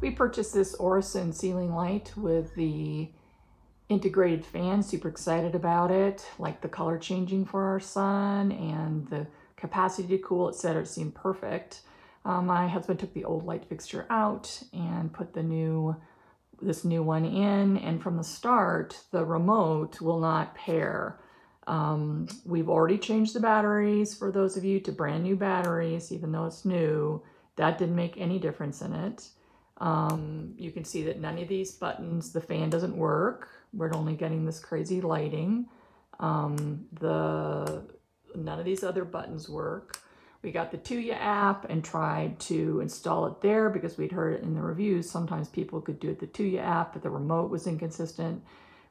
We purchased this Orison ceiling light with the integrated fan, super excited about it, like the color changing for our son and the capacity to cool, etc. It seemed perfect. Um, my husband took the old light fixture out and put the new this new one in and from the start the remote will not pair um, we've already changed the batteries for those of you to brand new batteries even though it's new that didn't make any difference in it um, you can see that none of these buttons the fan doesn't work we're only getting this crazy lighting um, the none of these other buttons work we got the Tuya app and tried to install it there because we'd heard in the reviews. Sometimes people could do it the Tuya app, but the remote was inconsistent.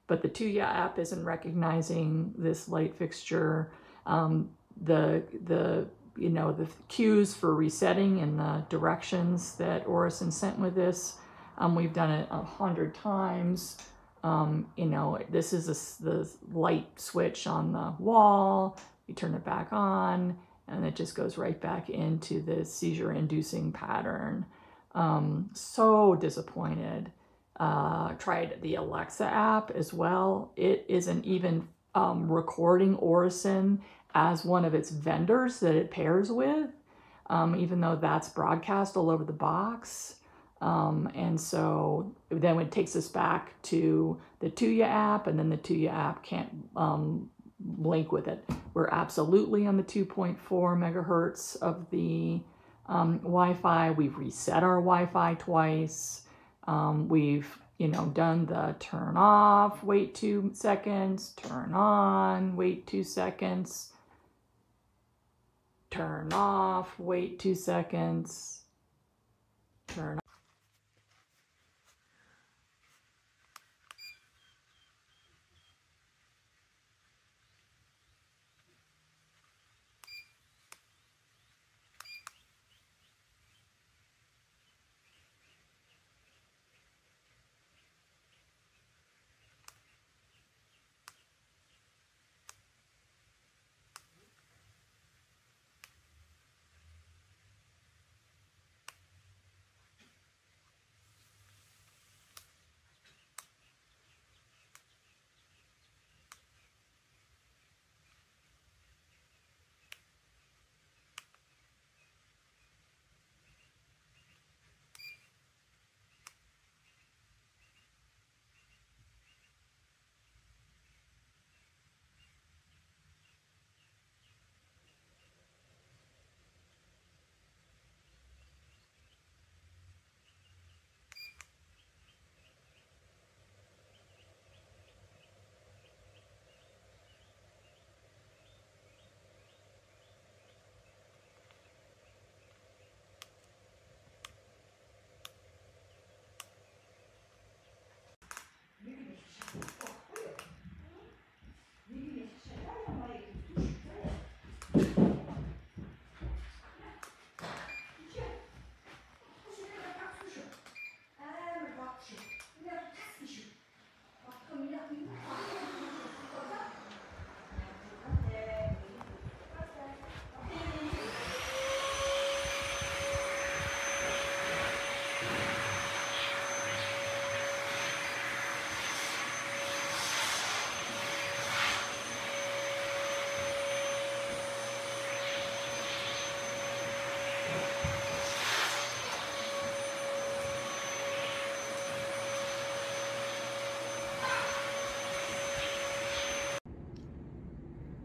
But the Tuya app isn't recognizing this light fixture. Um, the the you know the cues for resetting and the directions that Orison sent with this. Um, we've done it a hundred times. Um, you know, this is a, the light switch on the wall. You turn it back on and it just goes right back into the seizure inducing pattern. Um, so disappointed. Uh, tried the Alexa app as well. It isn't even um, recording Orison as one of its vendors that it pairs with, um, even though that's broadcast all over the box. Um, and so then it takes us back to the Tuya app, and then the Tuya app can't um, link with it. We're absolutely on the 2.4 megahertz of the um, Wi-Fi. We've reset our Wi-Fi twice. Um, we've, you know, done the turn off, wait two seconds, turn on, wait two seconds, turn off, wait two seconds, turn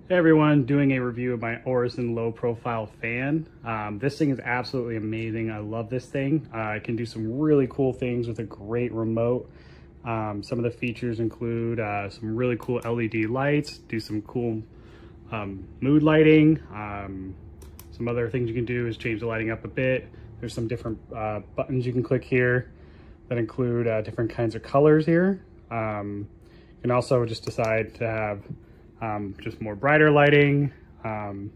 Hey everyone, doing a review of my Orison low profile fan. Um, this thing is absolutely amazing. I love this thing. Uh, I can do some really cool things with a great remote. Um, some of the features include uh, some really cool LED lights, do some cool um, mood lighting. Um, some other things you can do is change the lighting up a bit. There's some different uh, buttons you can click here that include uh, different kinds of colors here. Um, you can also just decide to have um, just more brighter lighting, um,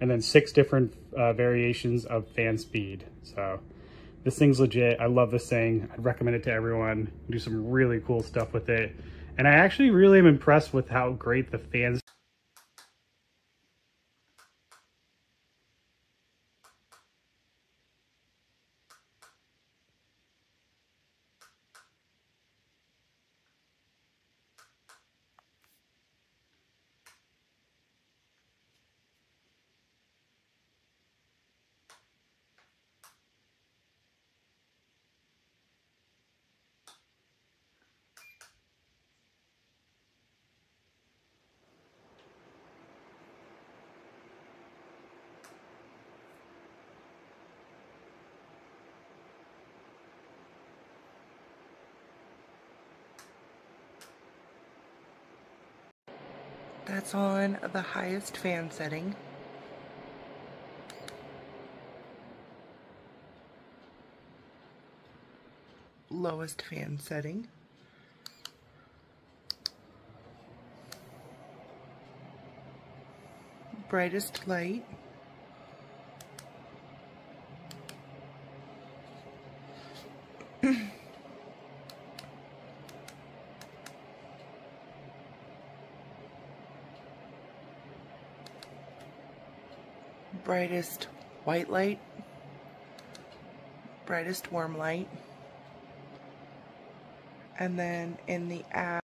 and then six different uh, variations of fan speed. So this thing's legit. I love this thing. I'd recommend it to everyone. Do some really cool stuff with it. And I actually really am impressed with how great the fans That's on the highest fan setting. Lowest fan setting. Brightest light. Brightest white light, brightest warm light, and then in the app,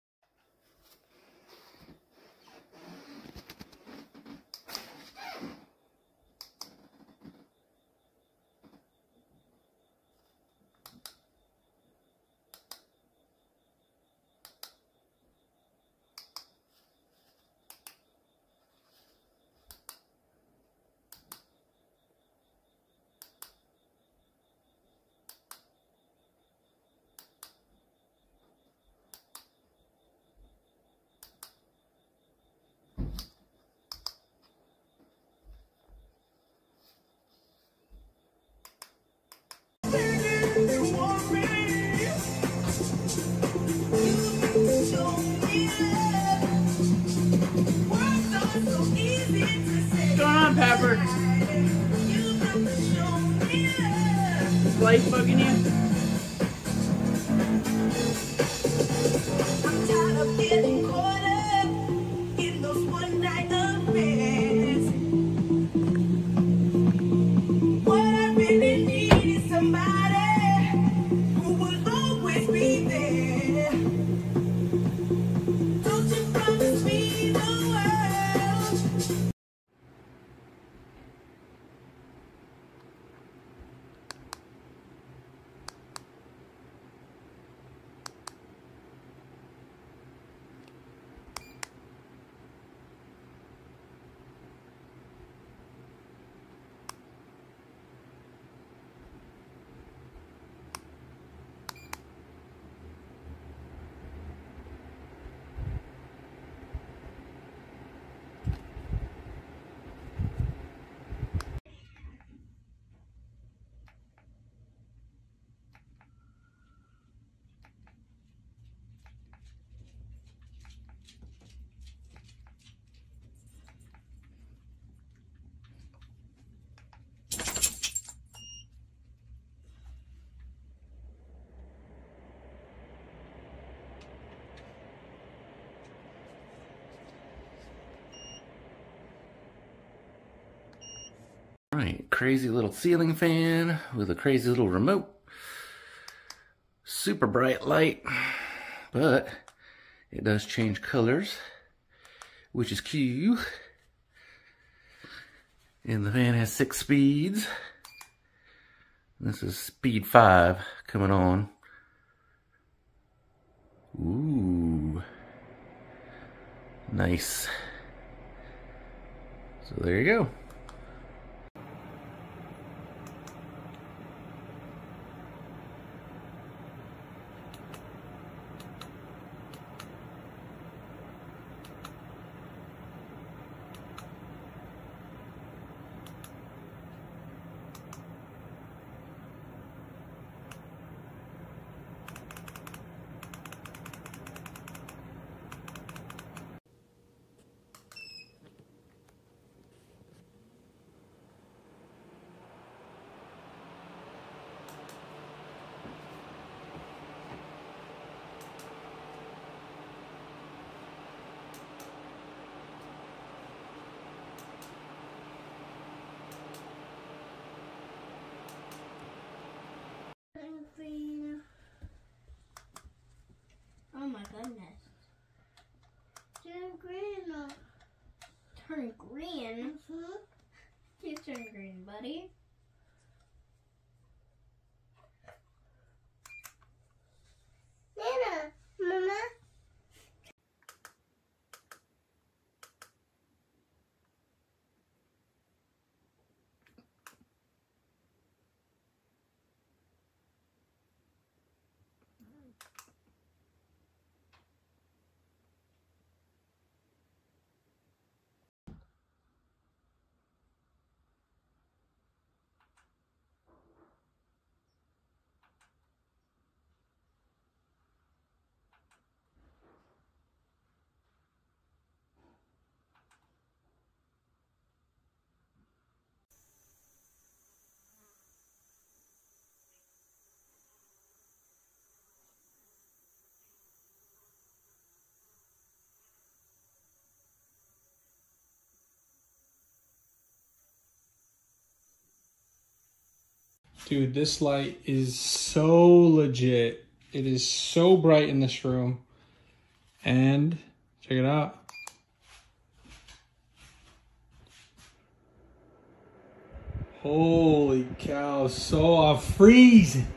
Life bugging you? Right, crazy little ceiling fan with a crazy little remote. Super bright light, but it does change colors, which is cute. And the fan has six speeds. This is speed five coming on. Ooh. Nice. So there you go. turned green. Mm -hmm. You turned green, buddy. Dude, this light is so legit. It is so bright in this room. And check it out. Holy cow, so off freezing.